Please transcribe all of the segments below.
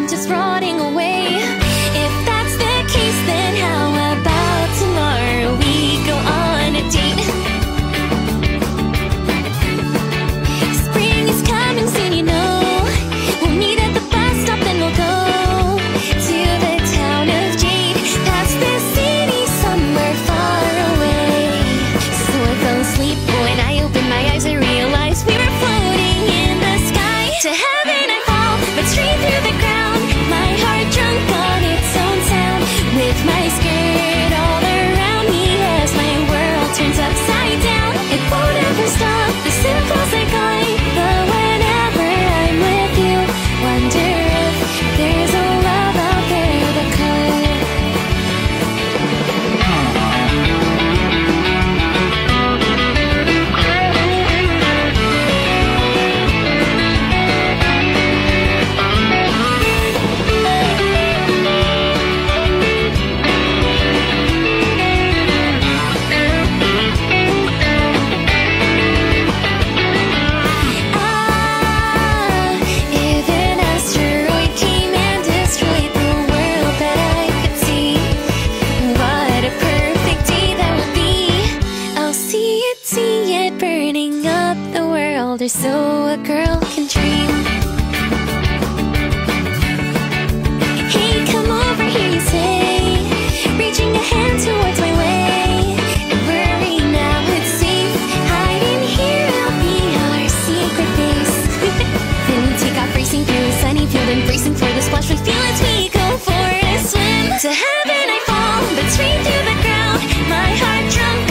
I'm just rotting away. If that's the case, then how about tomorrow we go on a date? Spring is coming soon, you know. We'll meet at the bus stop, then we'll go to the town of Jade, past the city somewhere far away. So I fell asleep when I so a girl can dream. Hey, come over here, you say Reaching a hand towards my way. Don't worry now, it's safe Hide in here, I'll be our secret base Then we take off racing through the sunny field Embracing for the splash we feel as we go for. A swim To heaven I fall, but straight through the ground My heart drunk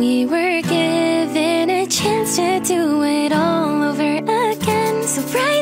We were given a chance to do it all over again. So right.